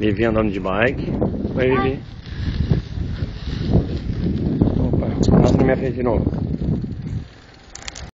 Vivi andando de bike. Oi, Vivi. Ah. Opa, passa na minha frente de novo.